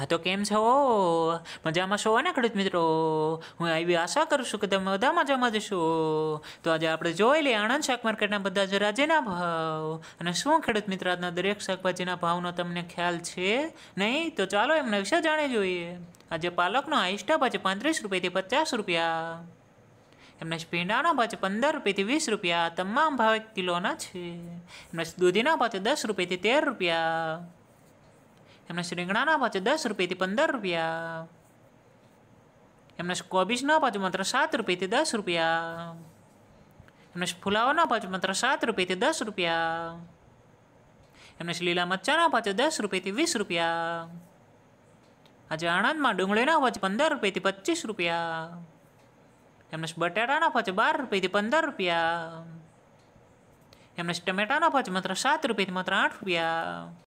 હા તો કેમ છો મજામાં છો ને ખેડૂત મિત્રો હું આવી આશા કરું છું કે તમે બધા મજામાં જશો તો આજે આપણે જોઈ લઈએ આણંદ શાક માર્કેટના બધા જ રાજ્યના ભાવ અને શું ખેડૂત મિત્ર આજના દરેક શાકભાજીના ભાવનો તમને ખ્યાલ છે નહીં તો ચાલો એમના વિશે જાણી જોઈએ આજે પાલકનો આઈસ્ટા ભાવ પાંત્રીસ રૂપિયાથી પચાસ રૂપિયા એમના ભીંડાના ભાવ પંદર રૂપિયાથી વીસ રૂપિયા તમામ ભાવ કિલોના છે એમના દૂધીના ભાવ દસ રૂપિયાથી તેર રૂપિયા Emna sedeng rana apa cedah surpiti pender pia. Emna sekuah bis na apa cuma tersatu rupiti das rupia. Ya Emna sepulau na apa cuma tersatu rupiti das rupia. Ya Emna selila macana apa cedah surpiti wis rupia. Ya Ajaanan ma dongle na apa cepender rupiti pacis rupia. Emna sebatera na apa cebar rupiti pender rupia. Emna sistemeta na apa cuma tersatu rupiti matraat rupia.